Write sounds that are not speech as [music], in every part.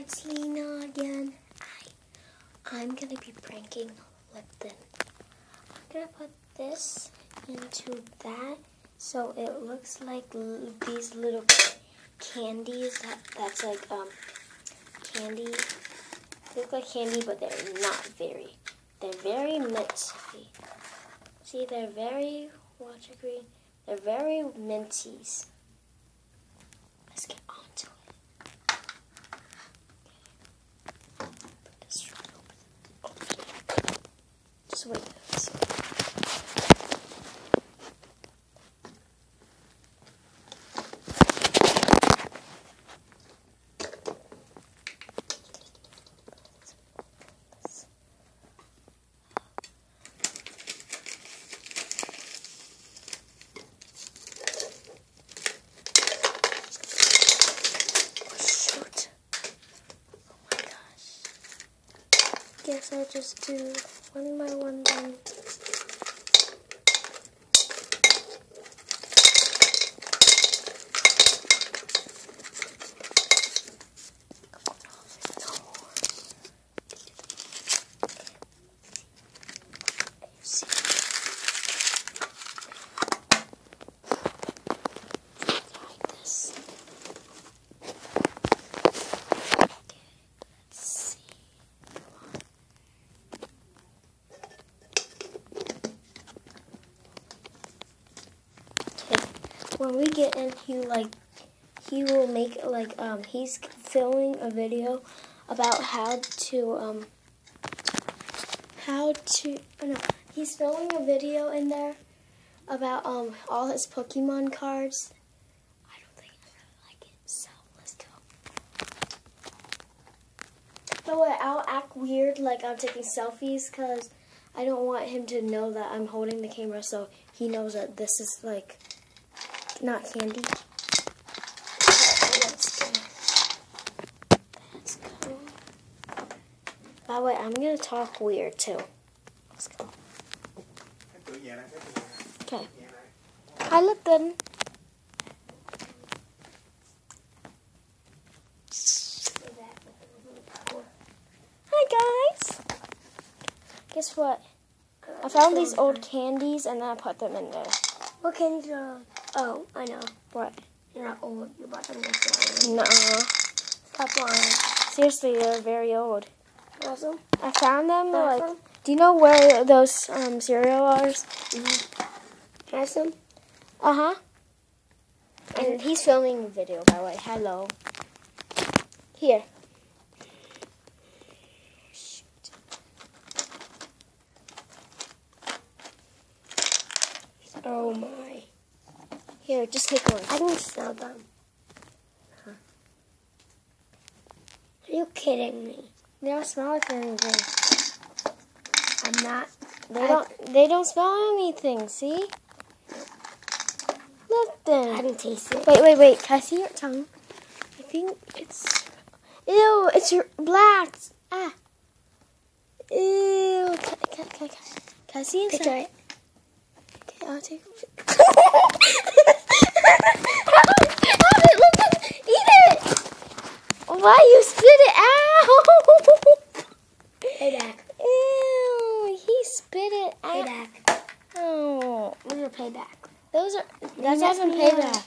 it's Lena again. I, I'm gonna be pranking Lipton. I'm gonna put this into that so it looks like these little candies. That, that's like um candy. They look like candy, but they're not very. They're very minty. See, they're very watch agree. They're very minties. Let's get on to it. Okay. Put this right over the- Just wait. Let's see. Shoot. Oh my gosh. I'll just do one by one then. When we get in, he like he will make like um he's filming a video about how to um how to oh no he's filming a video in there about um all his Pokemon cards. I don't think I really like it, so let's go. But I'll act weird like I'm taking selfies because I don't want him to know that I'm holding the camera so he knows that this is like not candy. By the way, I'm gonna talk weird too. Let's go. Okay. Hi, Lipton. Hi, guys. Guess what? I found these old candies and then I put them in there. What candies are? Oh, I know. What? You're not old. You bought them this morning. Nuh-uh. Stop lying. Seriously, they're very old. Awesome. I found them. They're like, do you know where those um, cereal bars? Awesome. Uh huh. And he's filming a video, by the way. Hello. Here. Shoot. Oh my. Here, just take one. I can smell them. Are you kidding me? They don't smell like anything. I'm not. They I- don't. They don't smell anything. See? Nothing. I haven't tasted it. Wait, wait, wait. Can I see your tongue? I think it's. Ew! It's your black. Ah. Ew. Can, can, can, can, can I see inside? Picture it. Okay, I'll take. [laughs] Have it, look, eat it. Why you spit it out? Payback. Ew, he spit it out. Payback. Oh, Where's your payback? those are that's not even payback.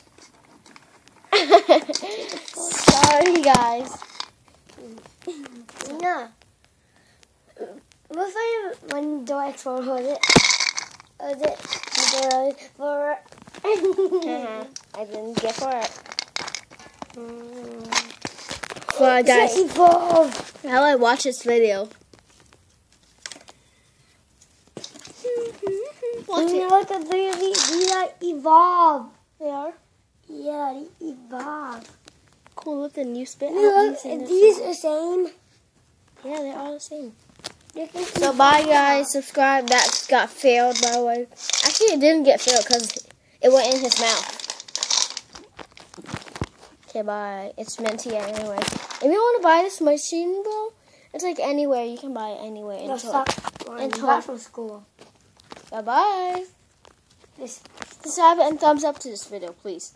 Sorry, guys. No. What if when Door I was it? Was it for? Uh-huh. I didn't get for it. Well, guys, evolve. how I watch this video. Watch you it. know what the three of these? These are evolve. They are Yeah, they evolve. cool. Look, the new spit Look, these. are the same. Yeah, they're all the same. So bye guys, subscribe. That got failed by the way. Actually, it didn't get failed because it went in his mouth. Okay, bye. It's minty anyway. If you want to buy this machine, bro, it's like anywhere. You can buy it anywhere. No, Until, stop. until- got from school. bye bye. This Subscribe and thumbs up to this video, please.